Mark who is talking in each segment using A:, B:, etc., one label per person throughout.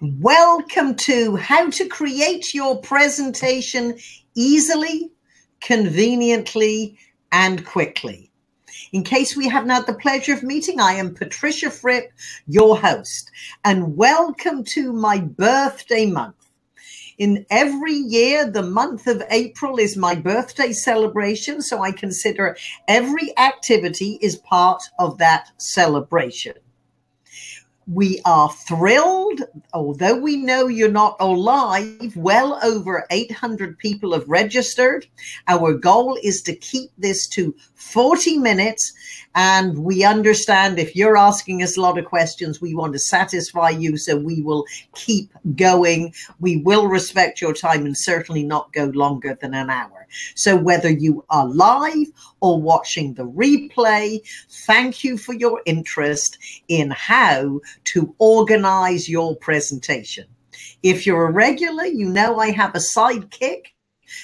A: Welcome to How to Create Your Presentation Easily, Conveniently, and Quickly. In case we haven't had the pleasure of meeting, I am Patricia Fripp, your host, and welcome to my birthday month. In every year, the month of April is my birthday celebration, so I consider every activity is part of that celebration. We are thrilled, although we know you're not all live, well over 800 people have registered. Our goal is to keep this to 40 minutes. And we understand if you're asking us a lot of questions, we want to satisfy you. So we will keep going. We will respect your time and certainly not go longer than an hour. So whether you are live or watching the replay, thank you for your interest in how to organize your presentation. If you're a regular, you know I have a sidekick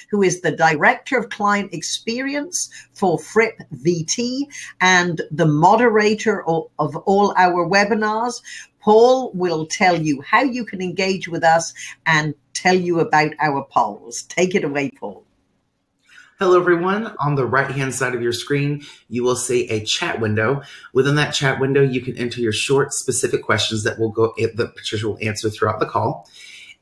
A: who is the Director of Client Experience for Fripp VT and the moderator of, of all our webinars. Paul will tell you how you can engage with us and tell you about our polls. Take it away, Paul.
B: Hello, everyone. On the right hand side of your screen, you will see a chat window. Within that chat window, you can enter your short, specific questions that will go eh, that Patricia will answer throughout the call.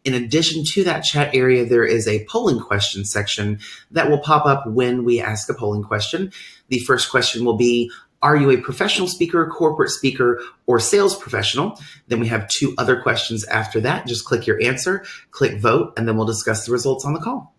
B: In addition to that chat area, there is a polling question section that will pop up when we ask a polling question. The first question will be, are you a professional speaker, corporate speaker, or sales professional? Then we have two other questions after that. Just click your answer, click vote, and then we'll discuss the results on the call.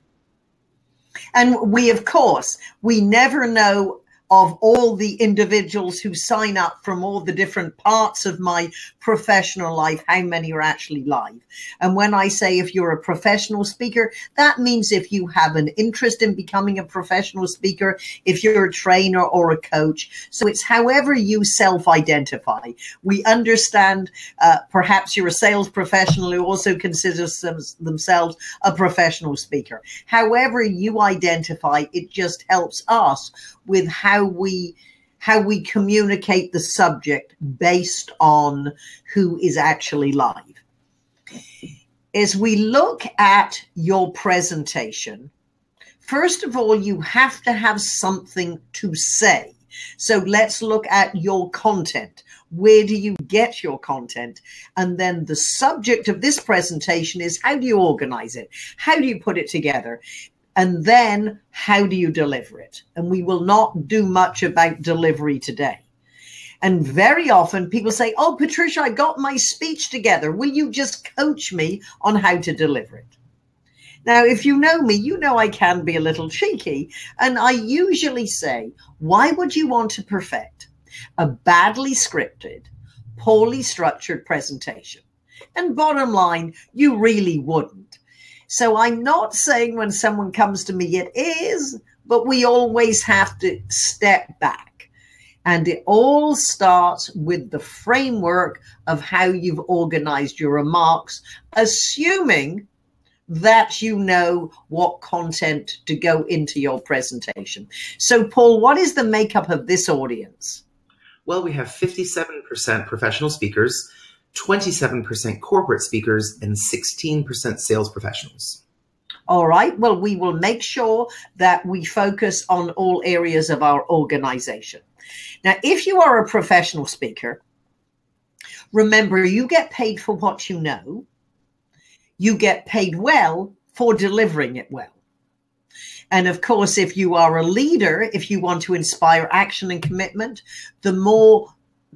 A: And we, of course, we never know of all the individuals who sign up from all the different parts of my professional life, how many are actually live. And when I say if you're a professional speaker, that means if you have an interest in becoming a professional speaker, if you're a trainer or a coach. So it's however you self-identify. We understand uh, perhaps you're a sales professional who also considers them, themselves a professional speaker. However you identify, it just helps us with how we how we communicate the subject based on who is actually live. As we look at your presentation, first of all, you have to have something to say. So let's look at your content. Where do you get your content? And then the subject of this presentation is how do you organize it? How do you put it together? And then how do you deliver it? And we will not do much about delivery today. And very often people say, Oh, Patricia, I got my speech together. Will you just coach me on how to deliver it? Now, if you know me, you know I can be a little cheeky. And I usually say, why would you want to perfect a badly scripted, poorly structured presentation? And bottom line, you really wouldn't. So I'm not saying when someone comes to me, it is, but we always have to step back. And it all starts with the framework of how you've organized your remarks, assuming that you know what content to go into your presentation. So, Paul, what is the makeup of this audience?
B: Well, we have 57% professional speakers, 27% corporate speakers, and 16% sales professionals.
A: All right. Well, we will make sure that we focus on all areas of our organization. Now, if you are a professional speaker, remember you get paid for what you know, you get paid well for delivering it well. And of course, if you are a leader, if you want to inspire action and commitment, the more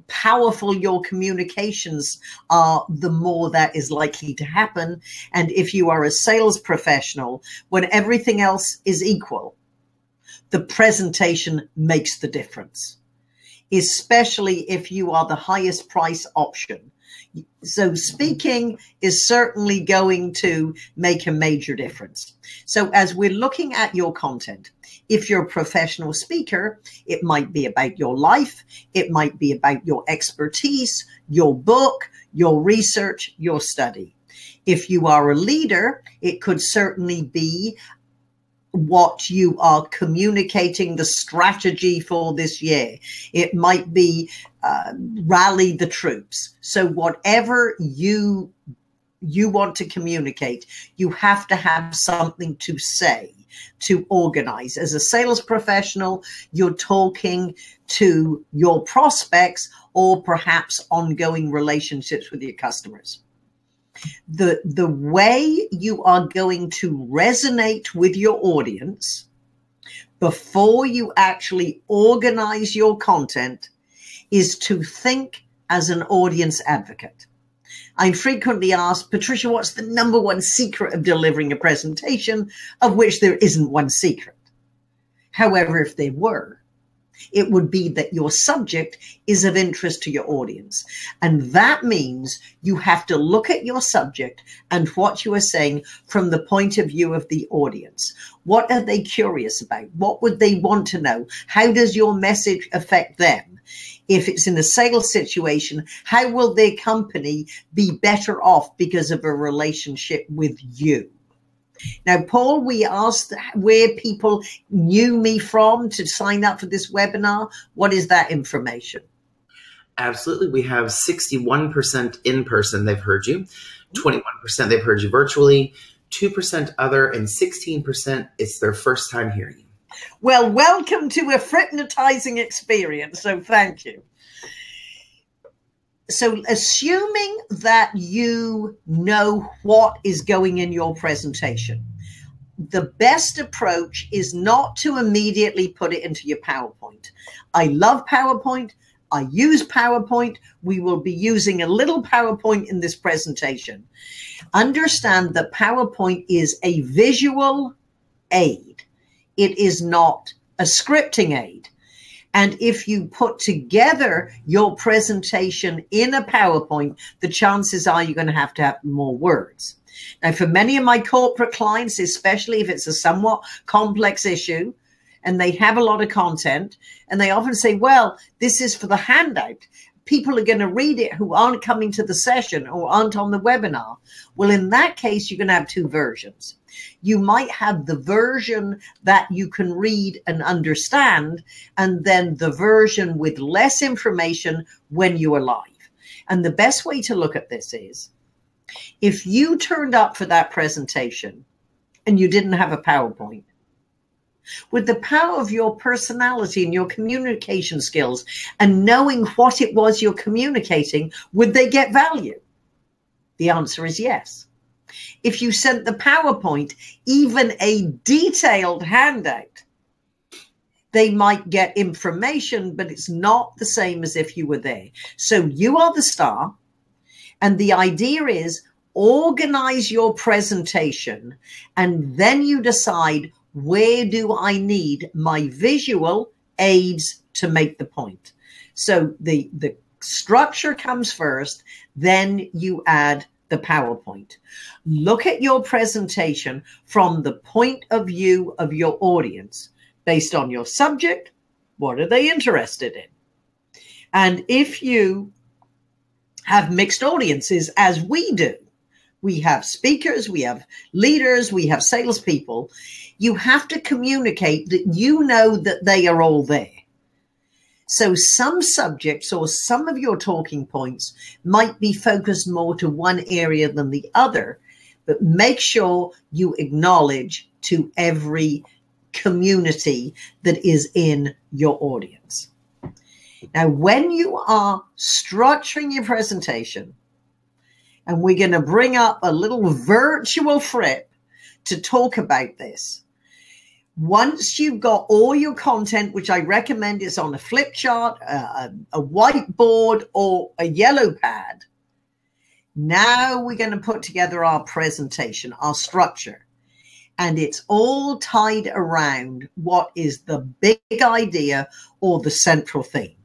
A: powerful your communications are, the more that is likely to happen. And if you are a sales professional, when everything else is equal, the presentation makes the difference, especially if you are the highest price option. So speaking is certainly going to make a major difference. So as we're looking at your content, if you're a professional speaker, it might be about your life. It might be about your expertise, your book, your research, your study. If you are a leader, it could certainly be what you are communicating the strategy for this year. It might be uh, rally the troops. So whatever you you want to communicate, you have to have something to say to organize. As a sales professional, you're talking to your prospects or perhaps ongoing relationships with your customers. The, the way you are going to resonate with your audience before you actually organize your content is to think as an audience advocate. I'm frequently asked, Patricia, what's the number one secret of delivering a presentation of which there isn't one secret? However, if there were, it would be that your subject is of interest to your audience. And that means you have to look at your subject and what you are saying from the point of view of the audience. What are they curious about? What would they want to know? How does your message affect them? If it's in a sales situation, how will their company be better off because of a relationship with you? Now, Paul, we asked where people knew me from to sign up for this webinar. What is that information?
B: Absolutely. We have 61% in person, they've heard you, hmm. 21% they've heard you virtually, 2% other, and 16% it's their first time hearing you.
A: Well, welcome to a hypnotizing experience. So, thank you. So assuming that you know what is going in your presentation the best approach is not to immediately put it into your powerpoint. I love powerpoint. I use powerpoint. We will be using a little powerpoint in this presentation. Understand that powerpoint is a visual aid it is not a scripting aid and if you put together your presentation in a PowerPoint, the chances are you're going to have to have more words. Now, for many of my corporate clients, especially if it's a somewhat complex issue and they have a lot of content, and they often say, well, this is for the handout people are going to read it who aren't coming to the session or aren't on the webinar. Well, in that case, you're going to have two versions. You might have the version that you can read and understand, and then the version with less information when you are live. And the best way to look at this is if you turned up for that presentation and you didn't have a PowerPoint, with the power of your personality and your communication skills and knowing what it was you're communicating, would they get value? The answer is yes. If you sent the PowerPoint, even a detailed handout, they might get information, but it's not the same as if you were there. So you are the star. And the idea is organize your presentation and then you decide where do I need my visual aids to make the point? So the, the structure comes first, then you add the PowerPoint. Look at your presentation from the point of view of your audience based on your subject. What are they interested in? And if you have mixed audiences, as we do, we have speakers, we have leaders, we have salespeople. You have to communicate that you know that they are all there. So some subjects or some of your talking points might be focused more to one area than the other, but make sure you acknowledge to every community that is in your audience. Now, when you are structuring your presentation, and we're going to bring up a little virtual Fripp to talk about this. Once you've got all your content, which I recommend is on a flip chart, a, a whiteboard, or a yellow pad, now we're going to put together our presentation, our structure. And it's all tied around what is the big idea or the central theme.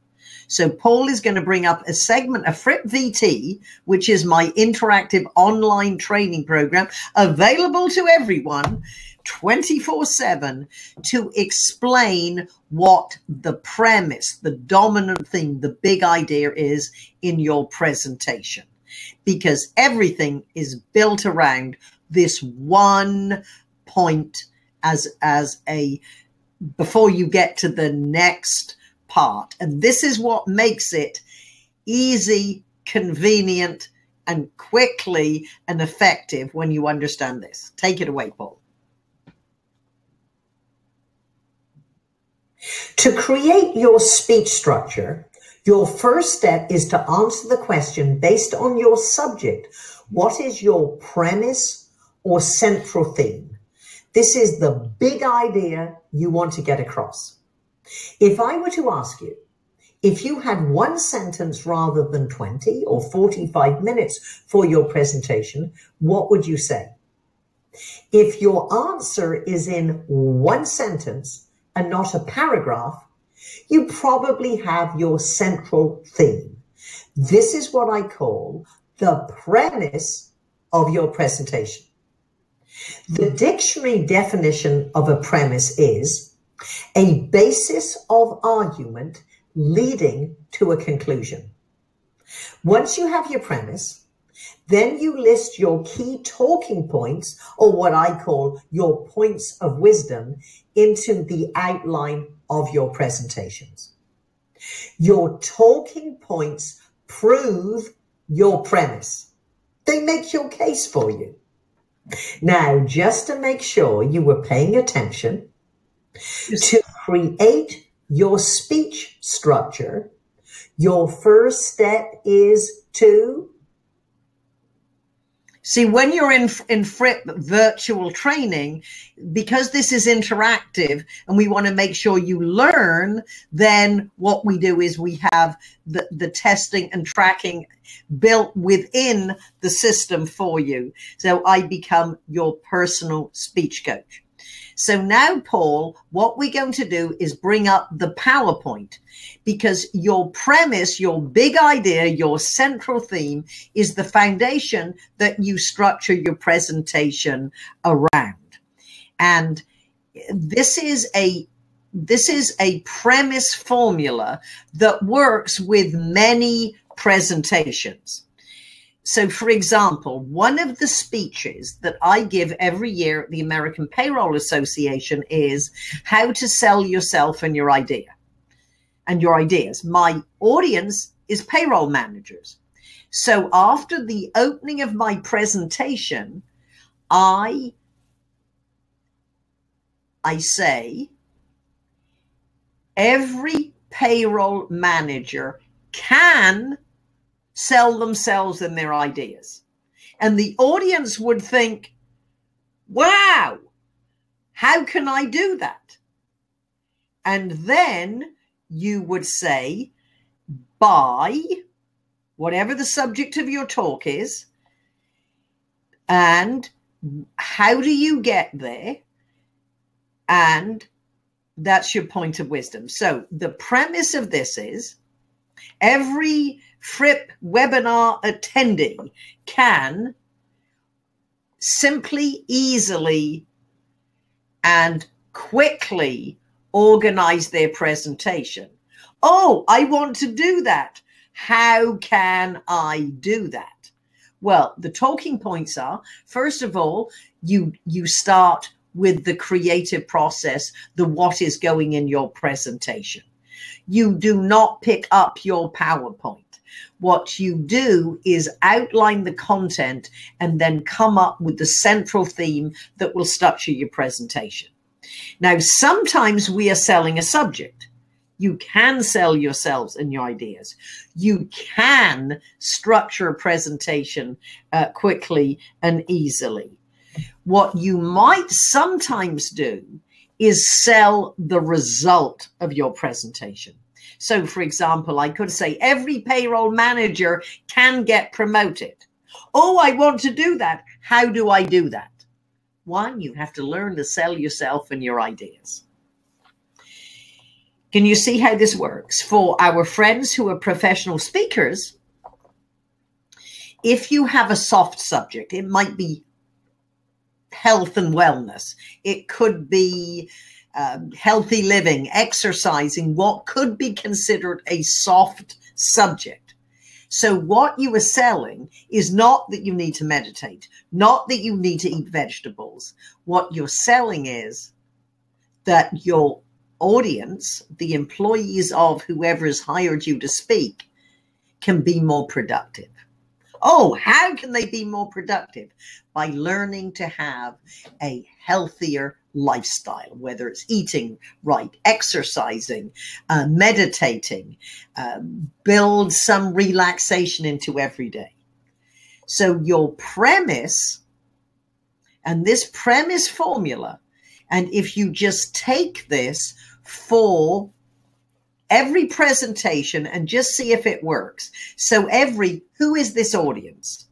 A: So Paul is going to bring up a segment of Fripp VT, which is my interactive online training program available to everyone 24 7 to explain what the premise, the dominant thing, the big idea is in your presentation. Because everything is built around this one point as, as a, before you get to the next part. And this is what makes it easy, convenient, and quickly and effective when you understand this. Take it away, Paul.
C: To create your speech structure, your first step is to answer the question based on your subject. What is your premise or central theme? This is the big idea you want to get across. If I were to ask you, if you had one sentence rather than 20 or 45 minutes for your presentation, what would you say? If your answer is in one sentence and not a paragraph, you probably have your central theme. This is what I call the premise of your presentation. The dictionary definition of a premise is a basis of argument leading to a conclusion. Once you have your premise, then you list your key talking points, or what I call your points of wisdom, into the outline of your presentations. Your talking points prove your premise. They make your case for you. Now, just to make sure you were paying attention, to create your speech structure, your first step is to
A: See, when you're in in Fripp virtual training, because this is interactive and we want to make sure you learn, then what we do is we have the, the testing and tracking built within the system for you. So I become your personal speech coach. So now, Paul, what we're going to do is bring up the PowerPoint because your premise, your big idea, your central theme is the foundation that you structure your presentation around. And this is a this is a premise formula that works with many presentations. So, for example, one of the speeches that I give every year at the American Payroll Association is how to sell yourself and your idea and your ideas. My audience is payroll managers. So, after the opening of my presentation, I I say every payroll manager can sell themselves and their ideas. And the audience would think, wow, how can I do that? And then you would say, by whatever the subject of your talk is, and how do you get there? And that's your point of wisdom. So the premise of this is every Fripp webinar attendee can simply, easily, and quickly organize their presentation. Oh, I want to do that. How can I do that? Well, the talking points are first of all, you you start with the creative process, the what is going in your presentation. You do not pick up your PowerPoint. What you do is outline the content and then come up with the central theme that will structure your presentation. Now, sometimes we are selling a subject. You can sell yourselves and your ideas. You can structure a presentation uh, quickly and easily. What you might sometimes do is sell the result of your presentation. So, for example, I could say every payroll manager can get promoted. Oh, I want to do that. How do I do that? One, you have to learn to sell yourself and your ideas. Can you see how this works? For our friends who are professional speakers, if you have a soft subject, it might be health and wellness. It could be um, healthy living, exercising, what could be considered a soft subject. So what you are selling is not that you need to meditate, not that you need to eat vegetables. What you're selling is that your audience, the employees of whoever has hired you to speak, can be more productive. Oh, how can they be more productive? By learning to have a healthier lifestyle, whether it's eating right, exercising, uh, meditating, uh, build some relaxation into every day. So your premise and this premise formula, and if you just take this for every presentation and just see if it works. So every, who is this audience?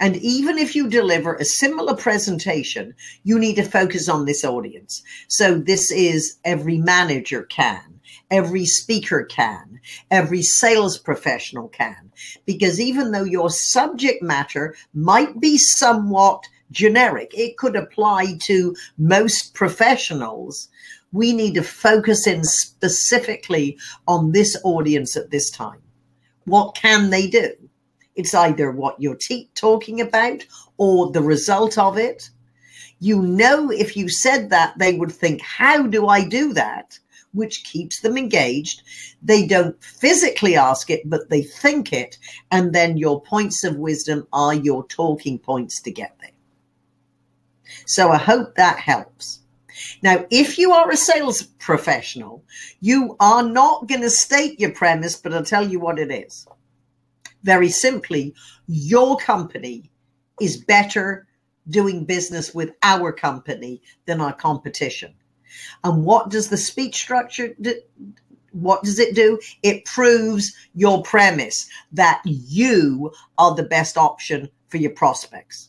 A: And even if you deliver a similar presentation, you need to focus on this audience. So this is every manager can, every speaker can, every sales professional can, because even though your subject matter might be somewhat generic, it could apply to most professionals. We need to focus in specifically on this audience at this time. What can they do? It's either what you're talking about or the result of it. You know, if you said that, they would think, How do I do that? Which keeps them engaged. They don't physically ask it, but they think it. And then your points of wisdom are your talking points to get there. So I hope that helps. Now, if you are a sales professional, you are not going to state your premise, but I'll tell you what it is very simply, your company is better doing business with our company than our competition. And what does the speech structure do? What does it do? It proves your premise that you are the best option for your prospects.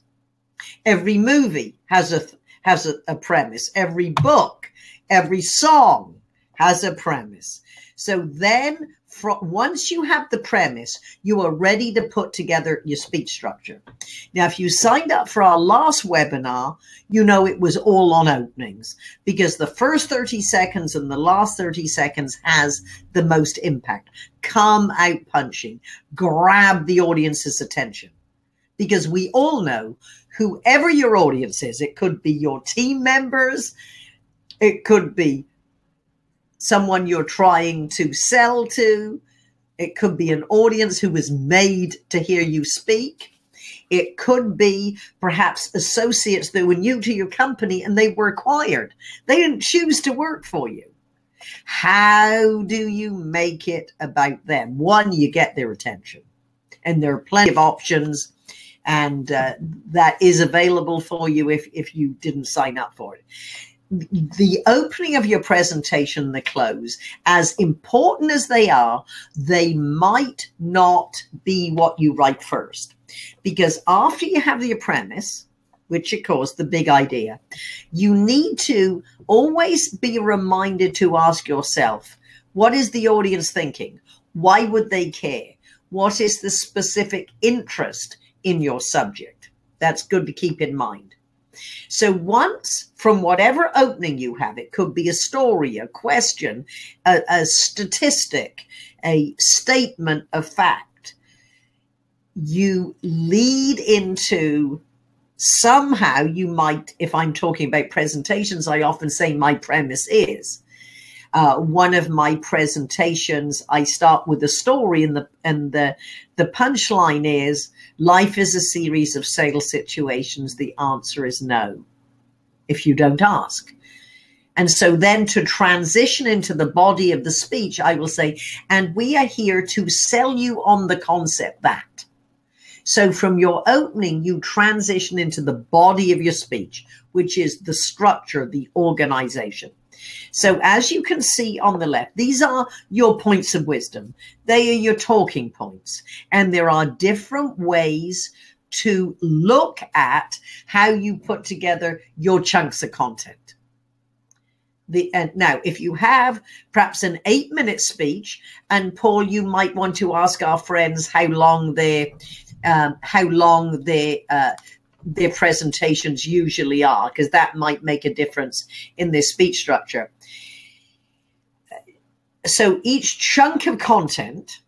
A: Every movie has a has a, a premise. Every book, every song has a premise. So then once you have the premise, you are ready to put together your speech structure. Now, if you signed up for our last webinar, you know it was all on openings because the first 30 seconds and the last 30 seconds has the most impact. Come out punching, grab the audience's attention because we all know whoever your audience is, it could be your team members, it could be someone you're trying to sell to. It could be an audience who was made to hear you speak. It could be perhaps associates that were new to your company and they were acquired. They didn't choose to work for you. How do you make it about them? One, you get their attention, and there are plenty of options, and uh, that is available for you if if you didn't sign up for it the opening of your presentation, the close, as important as they are, they might not be what you write first. Because after you have your premise, which of course the big idea, you need to always be reminded to ask yourself, what is the audience thinking? Why would they care? What is the specific interest in your subject? That's good to keep in mind. So once from whatever opening you have, it could be a story, a question, a, a statistic, a statement of fact, you lead into somehow you might, if I'm talking about presentations, I often say my premise is uh, one of my presentations, I start with a story, and the and the the punchline is life is a series of sales situations. The answer is no, if you don't ask. And so then to transition into the body of the speech, I will say, and we are here to sell you on the concept that. So from your opening, you transition into the body of your speech, which is the structure, the organization. So as you can see on the left, these are your points of wisdom. They are your talking points. And there are different ways to look at how you put together your chunks of content. The, and now, if you have perhaps an eight minute speech, and Paul, you might want to ask our friends how long their um, how long their uh, their presentations usually are, because that might make a difference in their speech structure. So each chunk of content,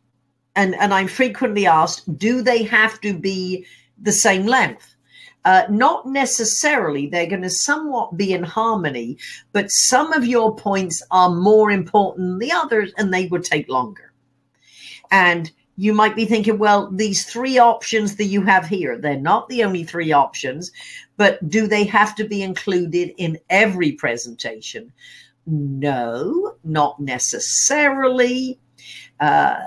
A: and, and I'm frequently asked, do they have to be the same length? Uh, not necessarily. They're going to somewhat be in harmony, but some of your points are more important than the others, and they would take longer. And you might be thinking, well, these three options that you have here, they're not the only three options, but do they have to be included in every presentation? No, not necessarily. Uh,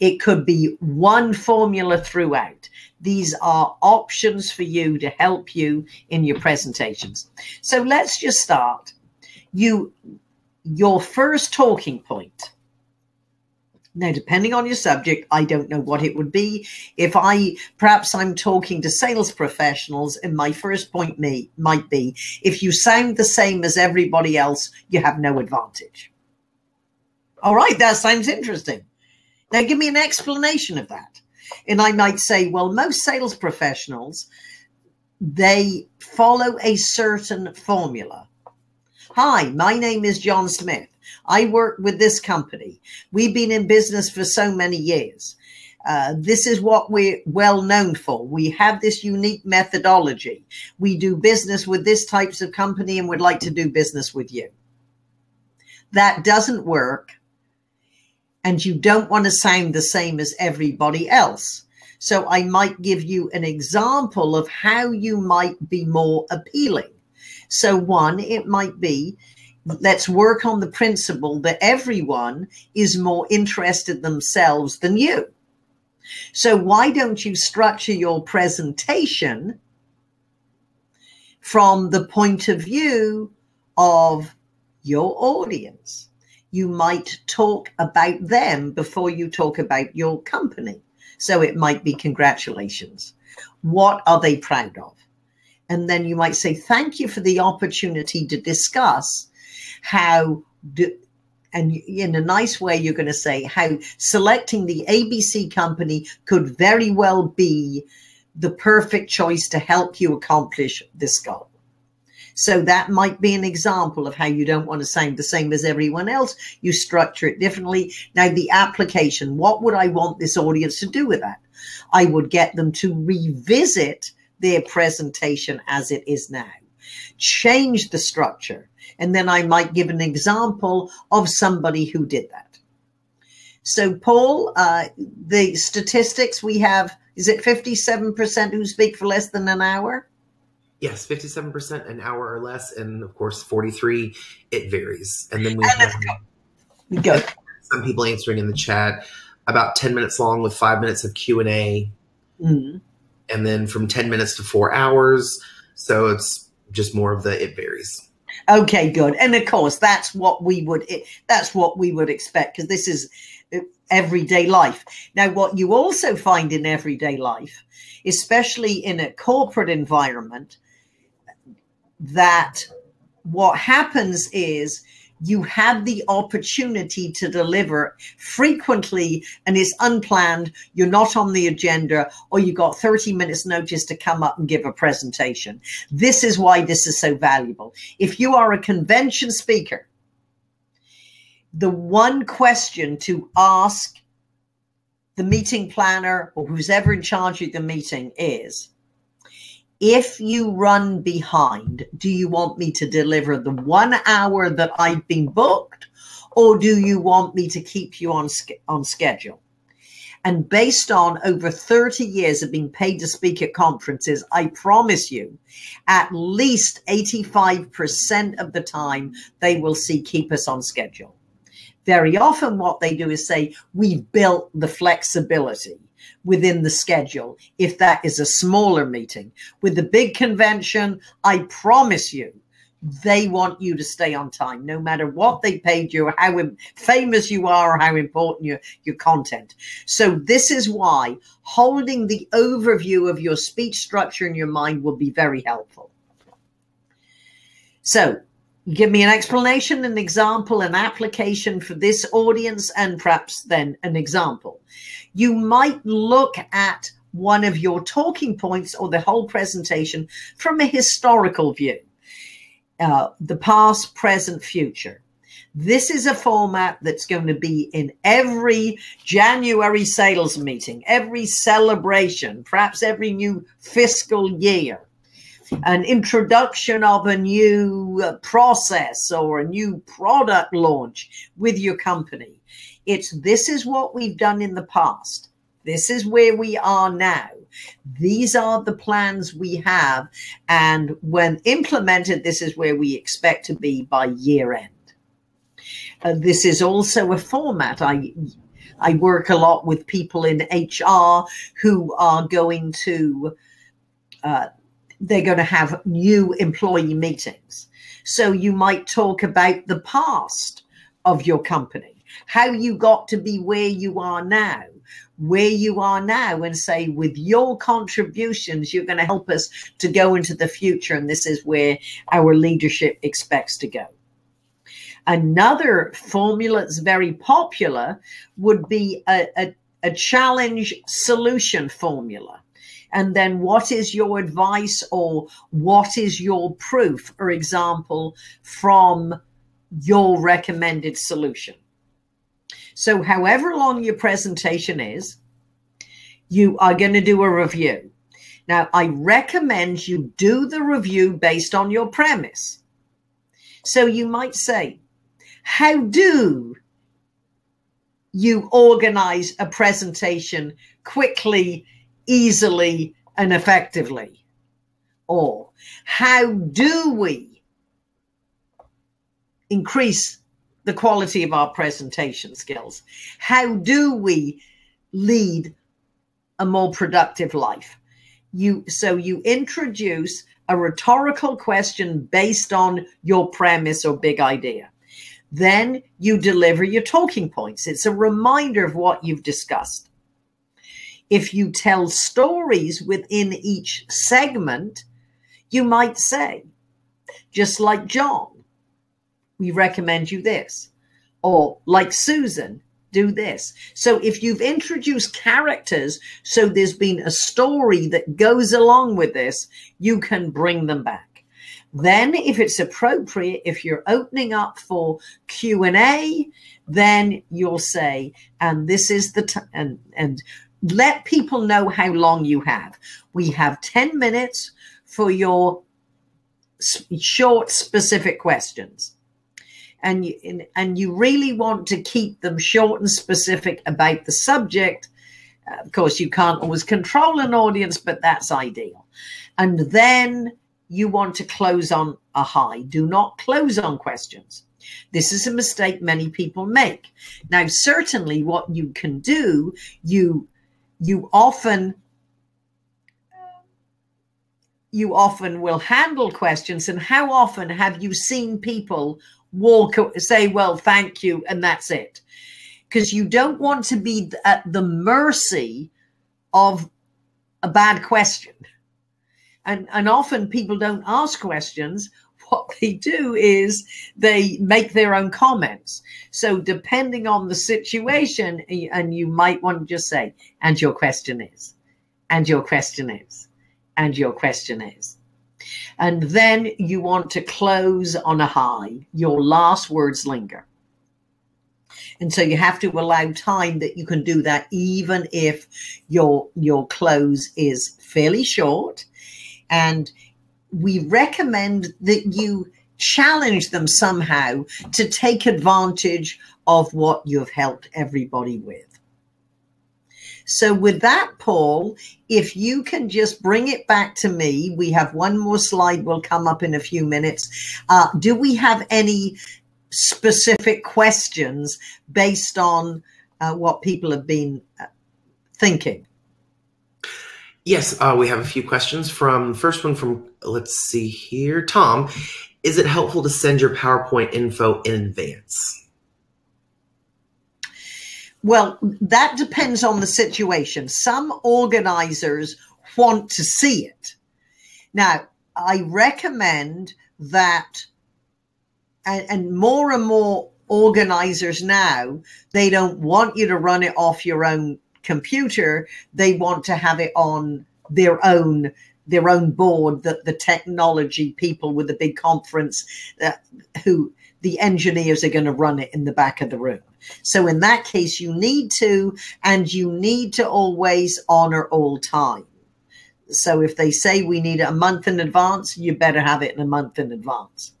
A: it could be one formula throughout. These are options for you to help you in your presentations. So let's just start. You, your first talking point now, depending on your subject, I don't know what it would be. If I, perhaps I'm talking to sales professionals and my first point might be, if you sound the same as everybody else, you have no advantage. All right, that sounds interesting. Now give me an explanation of that. And I might say, well, most sales professionals, they follow a certain formula. Hi, my name is John Smith. I work with this company. We've been in business for so many years. Uh, this is what we're well known for. We have this unique methodology. We do business with this types of company and would like to do business with you. That doesn't work. And you don't want to sound the same as everybody else. So I might give you an example of how you might be more appealing. So one, it might be let's work on the principle that everyone is more interested themselves than you. So why don't you structure your presentation from the point of view of your audience? You might talk about them before you talk about your company. So it might be congratulations. What are they proud of? And then you might say, thank you for the opportunity to discuss how do, and in a nice way, you're going to say how selecting the ABC company could very well be the perfect choice to help you accomplish this goal. So that might be an example of how you don't want to sound the same as everyone else. You structure it differently. Now, the application, what would I want this audience to do with that? I would get them to revisit their presentation as it is now, change the structure, and then I might give an example of somebody who did that. So, Paul, uh, the statistics we have is it 57% who speak for less than an hour?
B: Yes, 57% an hour or less. And of course, 43, it varies. And then we and have go. some people answering in the chat about 10 minutes long with five minutes of Q&A. Mm-hmm. And then from 10 minutes to four hours. So it's just more of the, it varies.
A: Okay, good. And of course, that's what we would that's what we would expect because this is uh, everyday life. Now, what you also find in everyday life, especially in a corporate environment, that what happens is you have the opportunity to deliver frequently and it's unplanned, you're not on the agenda, or you got 30 minutes notice to come up and give a presentation. This is why this is so valuable. If you are a convention speaker, the one question to ask the meeting planner or who's ever in charge of the meeting is, if you run behind, do you want me to deliver the one hour that I've been booked, or do you want me to keep you on on schedule? And based on over 30 years of being paid to speak at conferences, I promise you, at least 85% of the time, they will see keep us on schedule. Very often, what they do is say, We've built the flexibility within the schedule if that is a smaller meeting. With the big convention, I promise you, they want you to stay on time, no matter what they paid you, how famous you are, or how important your, your content. So this is why holding the overview of your speech structure in your mind will be very helpful. So give me an explanation, an example, an application for this audience, and perhaps then an example. You might look at one of your talking points or the whole presentation from a historical view, uh, the past, present, future. This is a format that's going to be in every January sales meeting, every celebration, perhaps every new fiscal year an introduction of a new uh, process or a new product launch with your company. It's this is what we've done in the past. This is where we are now. These are the plans we have. And when implemented, this is where we expect to be by year end. Uh, this is also a format. I I work a lot with people in HR who are going to uh, they're going to have new employee meetings. So you might talk about the past of your company, how you got to be where you are now, where you are now, and say, with your contributions, you're going to help us to go into the future. And this is where our leadership expects to go. Another formula that's very popular would be a, a, a challenge solution formula and then what is your advice or what is your proof, or example, from your recommended solution. So, however long your presentation is, you are going to do a review. Now, I recommend you do the review based on your premise. So, you might say, How do you organize a presentation quickly easily and effectively? Or how do we increase the quality of our presentation skills? How do we lead a more productive life? You so you introduce a rhetorical question based on your premise or big idea. Then you deliver your talking points. It's a reminder of what you've discussed if you tell stories within each segment, you might say, just like John, we recommend you this. Or like Susan, do this. So if you've introduced characters, so there's been a story that goes along with this, you can bring them back. Then if it's appropriate, if you're opening up for Q&A, then you'll say, and this is the time, and, and let people know how long you have. We have 10 minutes for your short, specific questions. And you, and you really want to keep them short and specific about the subject. Uh, of course, you can't always control an audience, but that's ideal. And then you want to close on a high. Do not close on questions. This is a mistake many people make. Now, certainly what you can do, you you often you often will handle questions. And how often have you seen people walk say well thank you and that's it? Because you don't want to be at the mercy of a bad question. And and often people don't ask questions what they do is they make their own comments. So depending on the situation, and you might want to just say, and your question is, and your question is, and your question is. And then you want to close on a high. Your last words linger. And so you have to allow time that you can do that even if your your close is fairly short and we recommend that you challenge them somehow to take advantage of what you've helped everybody with. So, with that, Paul, if you can just bring it back to me, we have one more slide will come up in a few minutes. Uh, do we have any specific questions based on uh, what people have been uh, thinking?
B: Yes, uh, we have a few questions from first one from let's see here, Tom. Is it helpful to send your PowerPoint info in advance?
A: Well, that depends on the situation. Some organizers want to see it. Now, I recommend that, and, and more and more organizers now, they don't want you to run it off your own computer, they want to have it on their own their own board that the technology people with the big conference uh, who the engineers are going to run it in the back of the room. So in that case, you need to, and you need to always honor all time. So if they say we need it a month in advance, you better have it in a month in advance.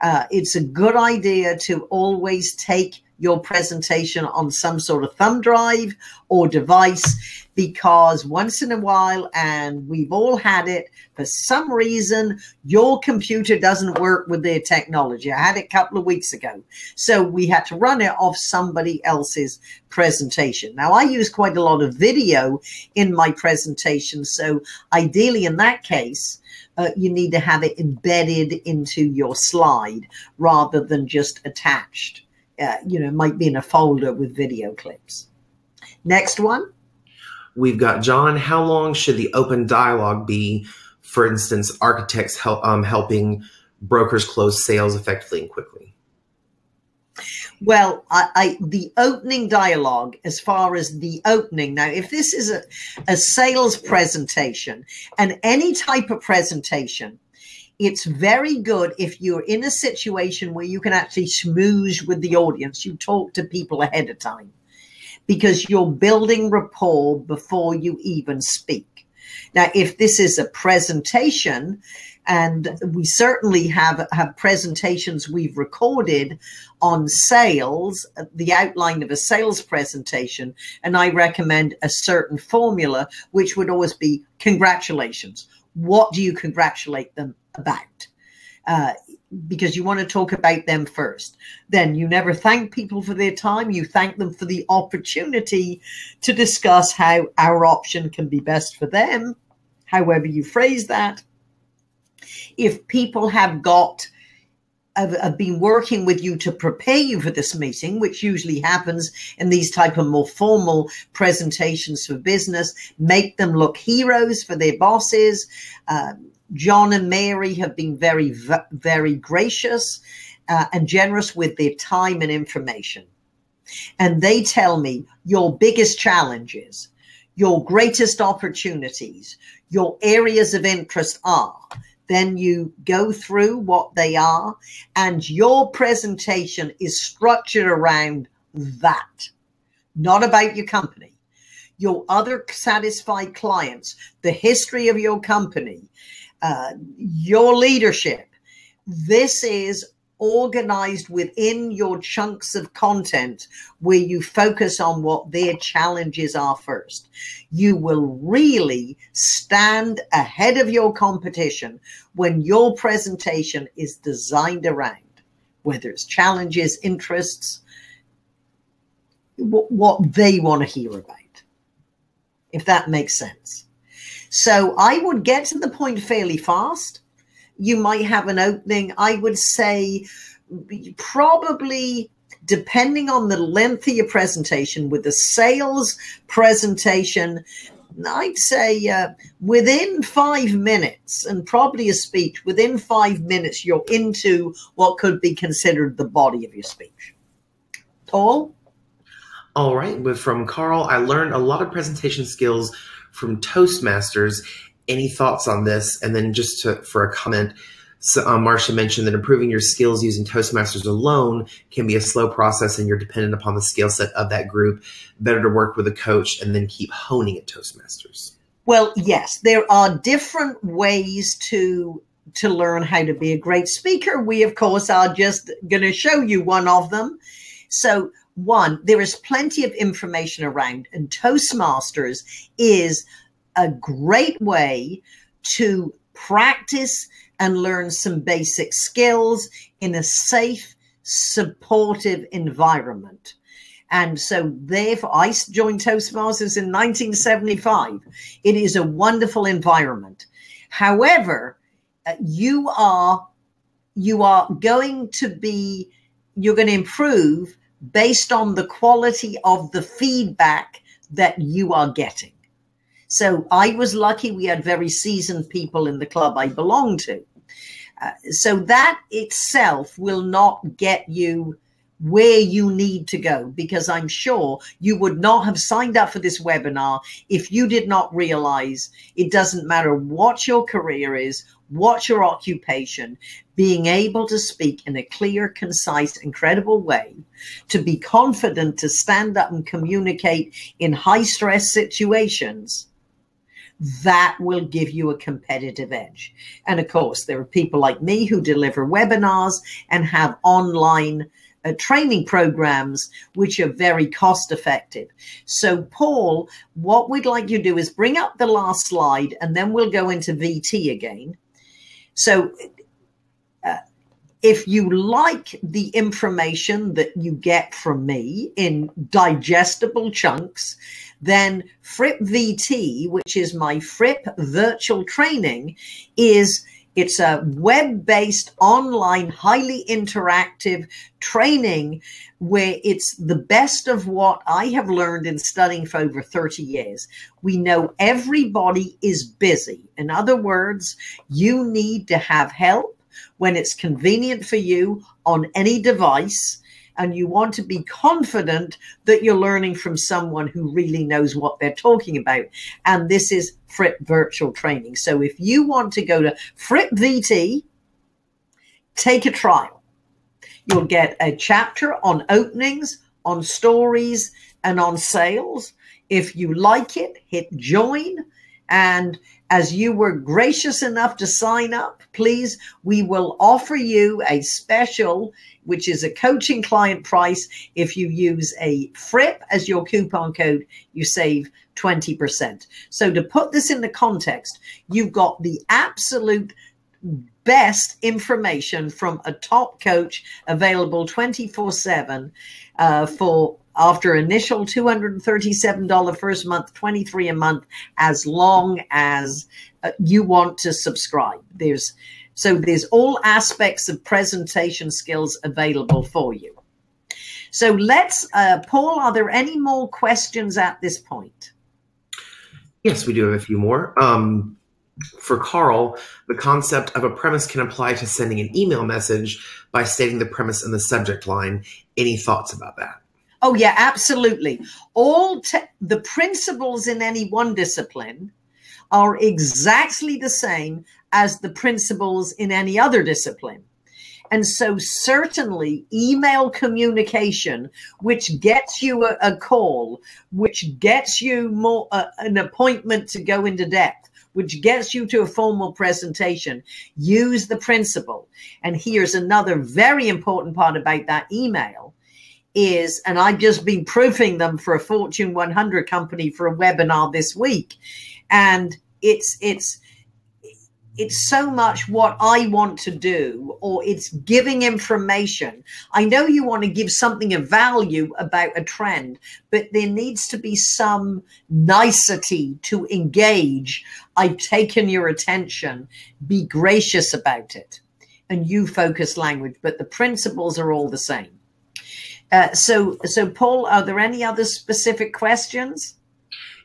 A: Uh, it's a good idea to always take your presentation on some sort of thumb drive or device because once in a while, and we've all had it, for some reason, your computer doesn't work with their technology. I had it a couple of weeks ago. So we had to run it off somebody else's presentation. Now, I use quite a lot of video in my presentation. So ideally, in that case, uh, you need to have it embedded into your slide rather than just attached. Uh, you know, might be in a folder with video clips. Next one.
B: We've got John. How long should the open dialogue be? For instance, architects help, um, helping brokers close sales effectively and quickly.
A: Well, I, I, the opening dialogue, as far as the opening now, if this is a, a sales presentation and any type of presentation, it's very good if you're in a situation where you can actually smooze with the audience. You talk to people ahead of time because you're building rapport before you even speak. Now, if this is a presentation, and we certainly have, have presentations we've recorded on sales, the outline of a sales presentation, and I recommend a certain formula, which would always be congratulations. What do you congratulate them about? Uh, because you want to talk about them first. Then you never thank people for their time. You thank them for the opportunity to discuss how our option can be best for them, however you phrase that. If people have got have, have, been working with you to prepare you for this meeting, which usually happens in these type of more formal presentations for business, make them look heroes for their bosses. Um, John and Mary have been very, very gracious uh, and generous with their time and information. And they tell me your biggest challenges, your greatest opportunities, your areas of interest are. Then you go through what they are, and your presentation is structured around that, not about your company your other satisfied clients, the history of your company, uh, your leadership. This is organized within your chunks of content where you focus on what their challenges are first. You will really stand ahead of your competition when your presentation is designed around whether it's challenges, interests, what they want to hear about, if that makes sense. So I would get to the point fairly fast. You might have an opening. I would say probably depending on the length of your presentation with the sales presentation I'd say uh, within five minutes, and probably a speech, within five minutes, you're into what could be considered the body of your speech. Paul?
B: All right. From Carl, I learned a lot of presentation skills from Toastmasters. Any thoughts on this? And then just to, for a comment, so, uh, Marcia mentioned that improving your skills using Toastmasters alone can be a slow process and you're dependent upon the skill set of that group. Better to work with a coach and then keep honing at Toastmasters.
A: Well, yes, there are different ways to to learn how to be a great speaker. We, of course, are just going to show you one of them. So one, there is plenty of information around, and Toastmasters is a great way to practice and learn some basic skills in a safe, supportive environment. And so therefore I joined Toastmasters in 1975. It is a wonderful environment. However, uh, you are, you are going to be, you're going to improve based on the quality of the feedback that you are getting. So I was lucky we had very seasoned people in the club I belonged to. Uh, so that itself will not get you where you need to go because I'm sure you would not have signed up for this webinar if you did not realize it doesn't matter what your career is, what your occupation, being able to speak in a clear, concise, and credible way, to be confident to stand up and communicate in high stress situations that will give you a competitive edge. And of course, there are people like me who deliver webinars and have online uh, training programs which are very cost effective. So, Paul, what we'd like you to do is bring up the last slide and then we'll go into VT again. So, uh, if you like the information that you get from me in digestible chunks, then Fripp VT, which is my Fripp virtual training, is it's a web based, online, highly interactive training where it's the best of what I have learned in studying for over 30 years. We know everybody is busy. In other words, you need to have help when it's convenient for you on any device and you want to be confident that you're learning from someone who really knows what they're talking about. And this is Fripp Virtual Training. So if you want to go to Fripp VT, take a trial. You'll get a chapter on openings, on stories, and on sales. If you like it, hit join. And as you were gracious enough to sign up, please, we will offer you a special which is a coaching client price. If you use a Fripp as your coupon code, you save 20%. So to put this in the context, you've got the absolute best information from a top coach available 24 7 uh, for after initial $237 first month 23 a month as long as uh, you want to subscribe there's so there's all aspects of presentation skills available for you. So let's, uh, Paul, are there any more questions at this point?
B: Yes, we do have a few more. Um, for Carl, the concept of a premise can apply to sending an email message by stating the premise in the subject line. Any thoughts about that?
A: Oh, yeah, absolutely. All the principles in any one discipline are exactly the same as the principles in any other discipline. And so, certainly, email communication, which gets you a, a call, which gets you more uh, an appointment to go into depth, which gets you to a formal presentation, use the principle. And here's another very important part about that email is, and I've just been proofing them for a Fortune 100 company for a webinar this week, and it's it's it's so much what I want to do, or it's giving information. I know you want to give something of value about a trend, but there needs to be some nicety to engage. I've taken your attention. Be gracious about it. And you focus language, but the principles are all the same. Uh, so, so Paul, are there any other specific questions?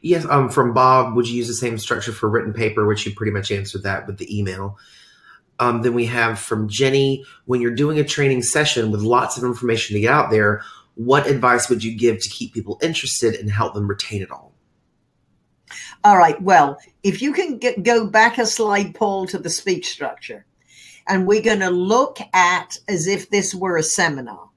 B: Yes, um, from Bob, would you use the same structure for written paper, which you pretty much answered that with the email. Um, then we have from Jenny, when you're doing a training session with lots of information to get out there, what advice would you give to keep people interested and help them retain it all?
A: All right. Well, if you can get, go back a slide, Paul, to the speech structure, and we're going to look at as if this were a seminar.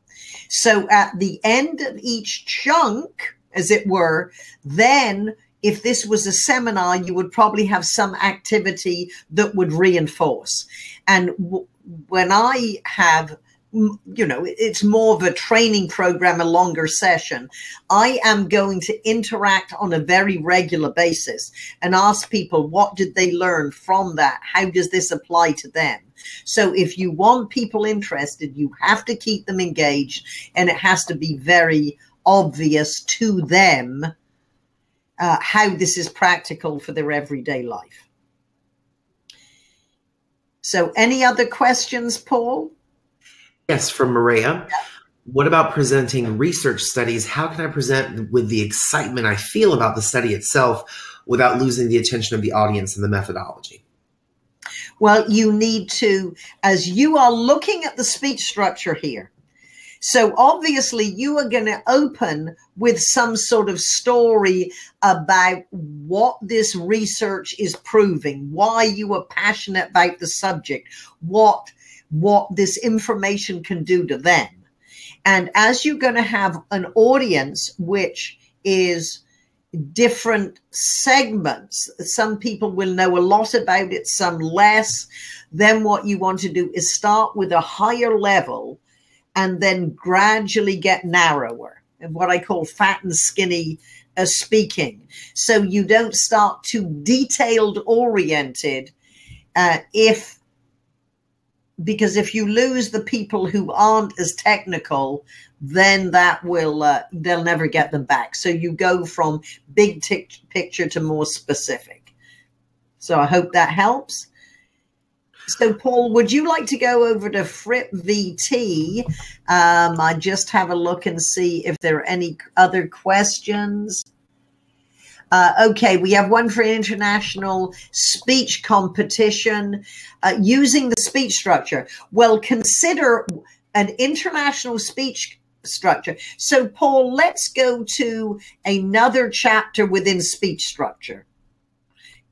A: So at the end of each chunk, as it were, then if this was a seminar, you would probably have some activity that would reinforce. And when I have, you know, it's more of a training program, a longer session. I am going to interact on a very regular basis and ask people, what did they learn from that? How does this apply to them? So if you want people interested, you have to keep them engaged and it has to be very obvious to them uh, how this is practical for their everyday life. So, any other questions, Paul?
B: Yes, from Maria. What about presenting research studies? How can I present with the excitement I feel about the study itself without losing the attention of the audience and the methodology?
A: Well, you need to, as you are looking at the speech structure here, so obviously you are going to open with some sort of story about what this research is proving, why you are passionate about the subject, what, what this information can do to them. And as you're going to have an audience, which is different segments. Some people will know a lot about it, some less. Then what you want to do is start with a higher level and then gradually get narrower what I call fat and skinny uh, speaking. So you don't start too detailed oriented uh, if because if you lose the people who aren't as technical then that will uh, they'll never get them back. So you go from big t- picture to more specific. So i hope that helps so paul would you like to go over to fripp vt um, i just have a look and see if there are any other questions uh, okay, we have one for international speech competition uh, using the speech structure. Well, consider an international speech structure. So, Paul, let's go to another chapter within speech structure.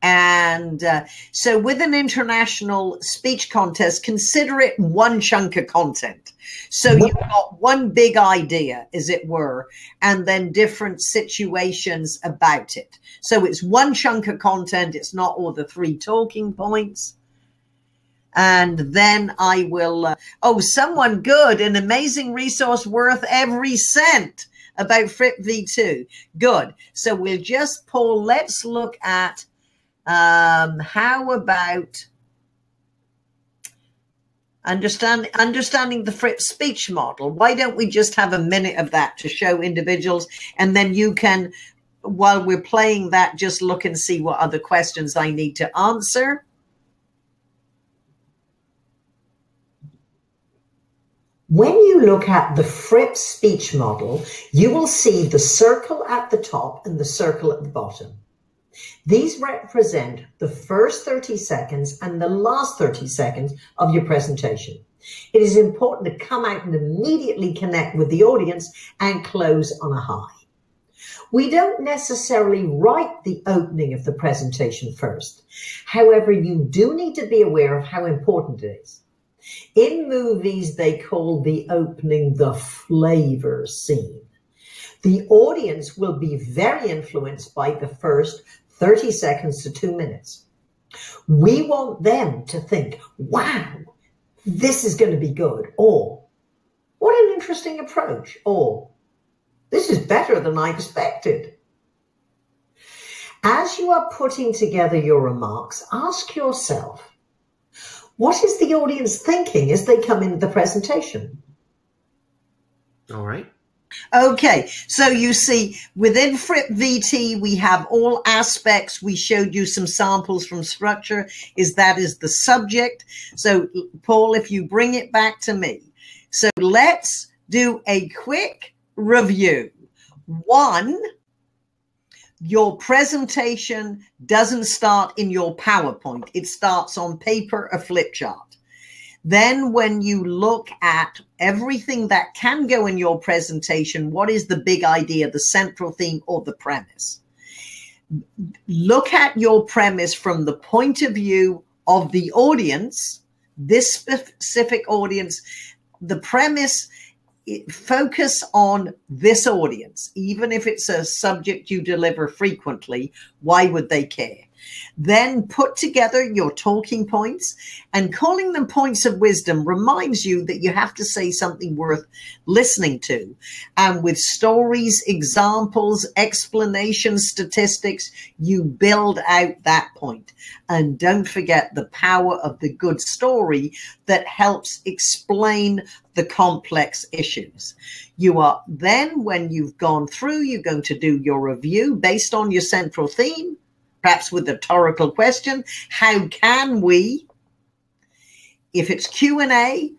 A: And uh, so, with an international speech contest, consider it one chunk of content. So, you've got one big idea, as it were, and then different situations about it. So, it's one chunk of content, it's not all the three talking points and then I will. Uh, oh, someone good, an amazing resource worth every cent about Fripp VT. Good. So we'll just pull. Let's look at um, how about understand, understanding the Fripp speech model. Why don't we just have a minute of that to show individuals, and then you can, while we're playing that, just look and see what other questions I need to answer.
C: When you look at the Fripp speech model, you will see the circle at the top and the circle at the bottom. These represent the first 30 seconds and the last 30 seconds of your presentation. It is important to come out and immediately connect with the audience and close on a high. We don't necessarily write the opening of the presentation first. However, you do need to be aware of how important it is. In movies, they call the opening the flavor scene. The audience will be very influenced by the first 30 seconds to two minutes. We want them to think, wow, this is going to be good. Or, what an interesting approach. Or, this is better than I expected. As you are putting together your remarks, ask yourself, what is the audience thinking as they come into the presentation?
B: All right.
A: Okay, so you see within Fripp VT, we have all aspects. We showed you some samples from structure. Is that is the subject. So Paul, if you bring it back to me. So let's do a quick review. One, your presentation doesn't start in your PowerPoint. It starts on paper, a flip chart. Then when you look at everything that can go in your presentation, what is the big idea, the central theme or the premise? Look at your premise from the point of view of the audience, this specific audience. The premise focus on this audience, even if it's a subject you deliver frequently. Why would they care? Then put together your talking points and calling them points of wisdom reminds you that you have to say something worth listening to. And with stories, examples, explanations, statistics, you build out that point. And don't forget the power of the good story that helps explain the complex issues. You are then, when you've gone through, you're going to do your review based on your central theme perhaps with a rhetorical question. How can we, if it's Q&A,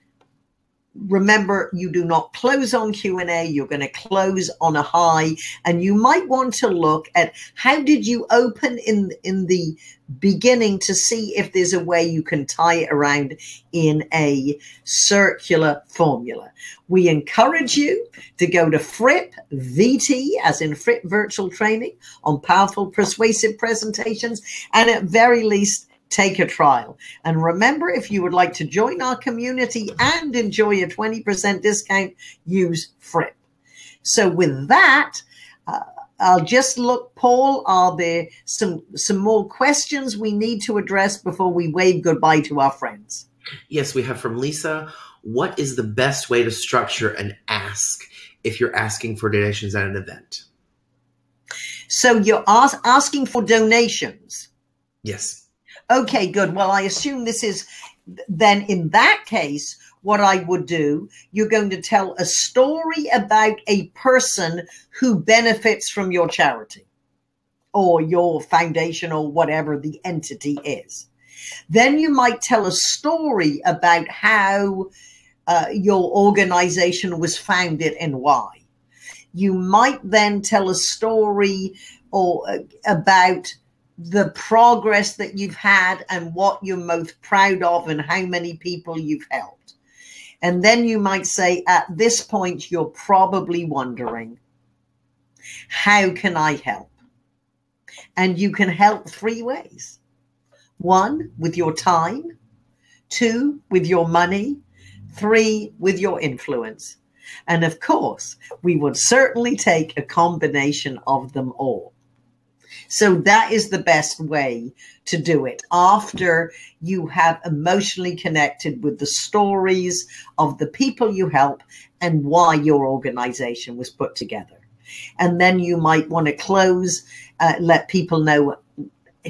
A: remember you do not close on q&a you're going to close on a high and you might want to look at how did you open in in the beginning to see if there's a way you can tie it around in a circular formula. We encourage you to go to fripp vt as in fripp virtual training on powerful persuasive presentations and at very least take a trial. And remember, if you would like to join our community and enjoy a 20% discount, use Fripp. So with that, uh, I'll just look, Paul, are there some, some more questions we need to address before we wave goodbye to our friends?
B: Yes, we have from Lisa. what is the best way to structure an ask if you're asking for donations at an event?
A: So you're as- asking for donations.
B: Yes.
A: Okay, good. Well, I assume this is then in that case, what I would do, you're going to tell a story about a person who benefits from your charity or your foundation or whatever the entity is. Then you might tell a story about how uh, your organization was founded and why. You might then tell a story or uh, about the progress that you've had and what you're most proud of and how many people you've helped. And then you might say, at this point, you're probably wondering, how can I help? And you can help three ways. One, with your time. Two, with your money. Three, with your influence. And of course, we would certainly take a combination of them all. So that is the best way to do it after you have emotionally connected with the stories of the people you help and why your organization was put together. And then you might want to close, uh, let people know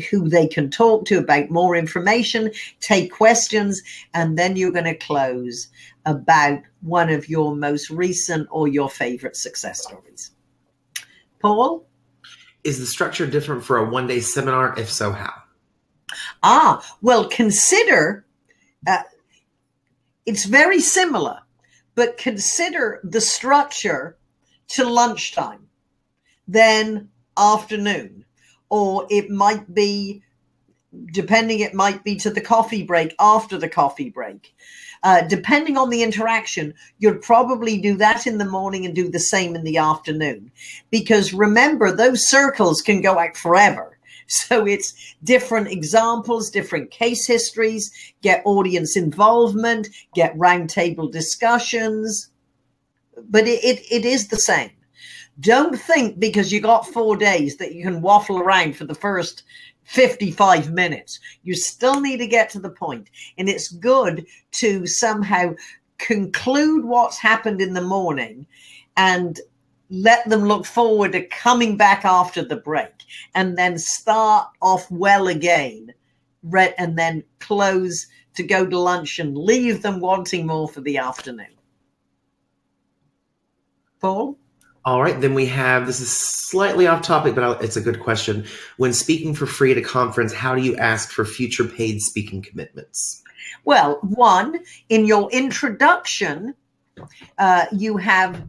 A: who they can talk to about more information, take questions, and then you're going to close about one of your most recent or your favorite success stories. Paul?
B: Is the structure different for a one day seminar? If so, how?
A: Ah, well, consider uh, it's very similar, but consider the structure to lunchtime, then afternoon, or it might be, depending, it might be to the coffee break after the coffee break. Uh, depending on the interaction, you'd probably do that in the morning and do the same in the afternoon. Because remember, those circles can go out forever. So it's different examples, different case histories, get audience involvement, get roundtable discussions. But it, it, it is the same. Don't think because you got four days that you can waffle around for the first 55 minutes. You still need to get to the point. And it's good to somehow conclude what's happened in the morning and let them look forward to coming back after the break and then start off well again and then close to go to lunch and leave them wanting more for the afternoon. Paul?
B: All right, then we have this is slightly off topic, but it's a good question. When speaking for free at a conference, how do you ask for future paid speaking commitments?
A: Well, one, in your introduction, uh, you have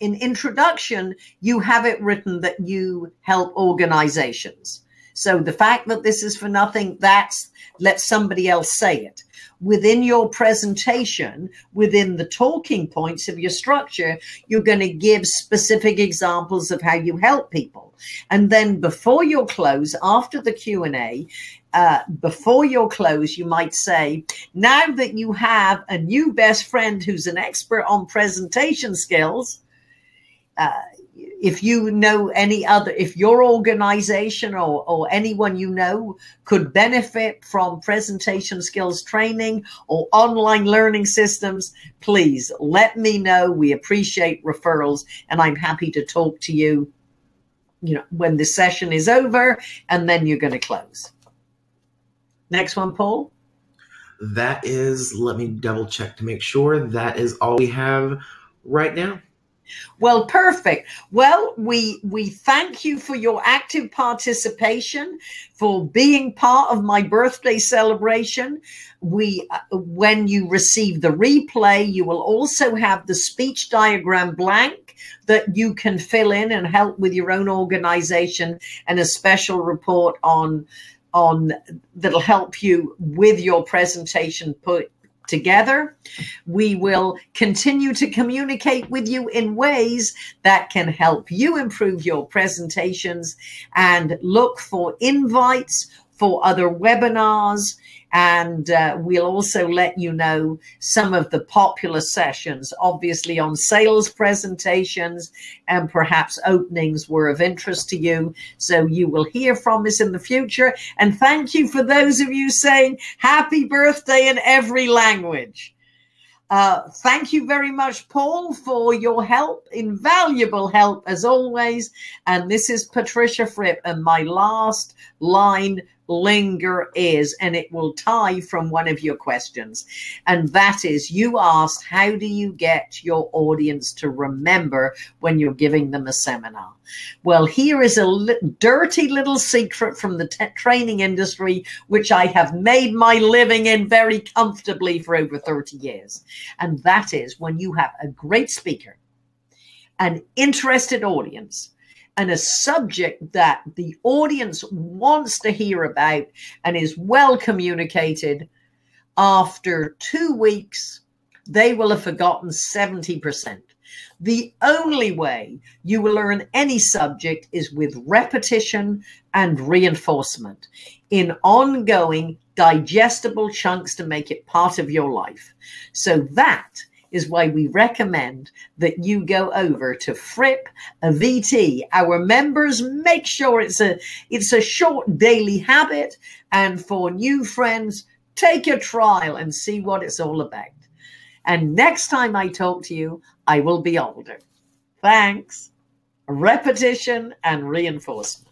A: in introduction, you have it written that you help organizations. So the fact that this is for nothing, that's let somebody else say it. Within your presentation, within the talking points of your structure, you're going to give specific examples of how you help people. And then before your close, after the Q&A, uh, before your close, you might say, now that you have a new best friend who's an expert on presentation skills, uh, if you know any other, if your organization or, or anyone you know could benefit from presentation skills training or online learning systems, please let me know. We appreciate referrals and I'm happy to talk to you, you know, when the session is over and then you're going to close. Next one, Paul.
B: That is, let me double check to make sure that is all we have right now.
A: Well, perfect. Well, we we thank you for your active participation, for being part of my birthday celebration. We uh, when you receive the replay, you will also have the speech diagram blank that you can fill in and help with your own organization and a special report on on that'll help you with your presentation put together. We will continue to communicate with you in ways that can help you improve your presentations and look for invites for other webinars and uh, we'll also let you know some of the popular sessions, obviously on sales presentations and perhaps openings were of interest to you. So you will hear from us in the future. And thank you for those of you saying happy birthday in every language. Uh, thank you very much, Paul, for your help, invaluable help as always. And this is Patricia Fripp, and my last line linger is, and it will tie from one of your questions. And that is you asked, how do you get your audience to remember when you're giving them a seminar? Well, here is a li- dirty little secret from the training industry, which I have made my living in very comfortably for over 30 years. And that is when you have a great speaker, an interested audience, and a subject that the audience wants to hear about and is well communicated, after two weeks, they will have forgotten 70%. The only way you will learn any subject is with repetition and reinforcement in ongoing digestible chunks to make it part of your life. So that is why we recommend that you go over to Fripp a VT. Our members make sure it's a it's a short daily habit, and for new friends, take a trial and see what it's all about. And next time I talk to you, I will be older. Thanks. Repetition and reinforcement.